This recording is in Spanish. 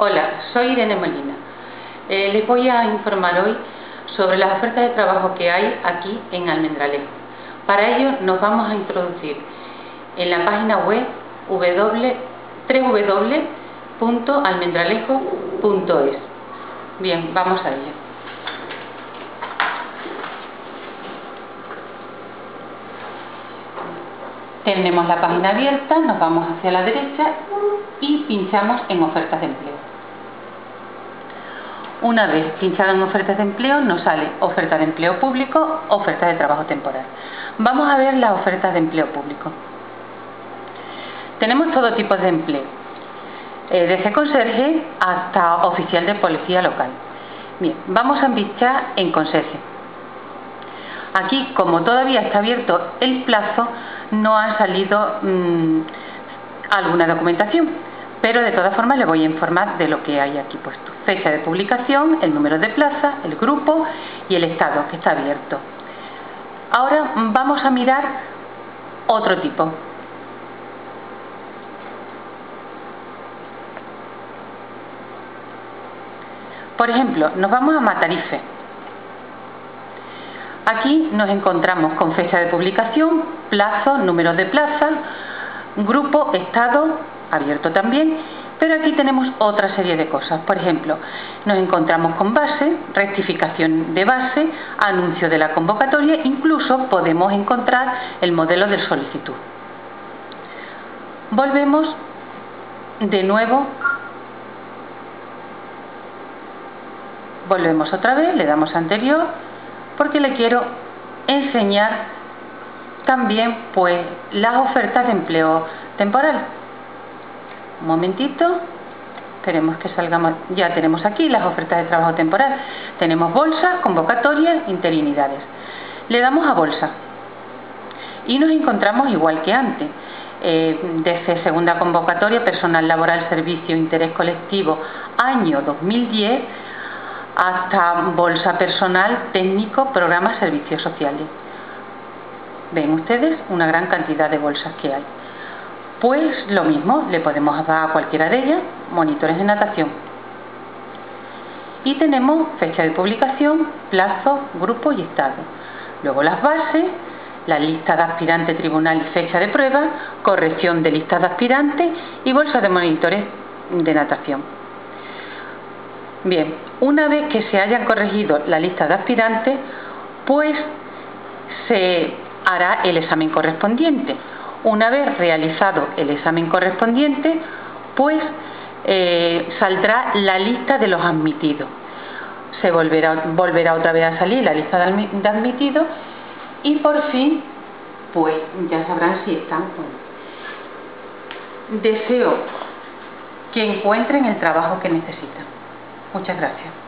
Hola, soy Irene Molina. Eh, les voy a informar hoy sobre las ofertas de trabajo que hay aquí en Almendralejo. Para ello nos vamos a introducir en la página web www.almendralejo.es. Bien, vamos a ello. Tenemos la página abierta, nos vamos hacia la derecha y pinchamos en ofertas de empleo. Una vez pinchado en ofertas de empleo nos sale oferta de empleo público, oferta de trabajo temporal. Vamos a ver las ofertas de empleo público. Tenemos todo tipo de empleo, eh, desde conserje hasta oficial de policía local. Bien, vamos a pinchar en conserje. Aquí, como todavía está abierto el plazo, no ha salido mmm, alguna documentación, pero de todas formas le voy a informar de lo que hay aquí puesto. Fecha de publicación, el número de plaza, el grupo y el estado que está abierto. Ahora vamos a mirar otro tipo. Por ejemplo, nos vamos a Matarife. Aquí nos encontramos con fecha de publicación, plazo, número de plaza, grupo, estado, abierto también, pero aquí tenemos otra serie de cosas. Por ejemplo, nos encontramos con base, rectificación de base, anuncio de la convocatoria, incluso podemos encontrar el modelo de solicitud. Volvemos de nuevo, volvemos otra vez, le damos anterior, porque le quiero enseñar también pues las ofertas de empleo temporal. Un momentito, queremos que salgamos, ya tenemos aquí las ofertas de trabajo temporal. Tenemos bolsa, convocatoria, interinidades. Le damos a bolsa y nos encontramos igual que antes. Eh, desde segunda convocatoria, personal laboral, servicio, interés colectivo, año 2010, hasta bolsa personal, técnico, programa, servicios sociales. Ven ustedes una gran cantidad de bolsas que hay. Pues lo mismo, le podemos dar a cualquiera de ellas monitores de natación. Y tenemos fecha de publicación, plazo, grupo y estado. Luego las bases, la lista de aspirantes, tribunal y fecha de prueba, corrección de listas de aspirantes y bolsa de monitores de natación. Bien, una vez que se hayan corregido la lista de aspirantes, pues se hará el examen correspondiente. Una vez realizado el examen correspondiente, pues eh, saldrá la lista de los admitidos. Se volverá, volverá otra vez a salir la lista de admitidos y por fin, pues ya sabrán si están o. Deseo que encuentren el trabajo que necesitan. Muchas gracias.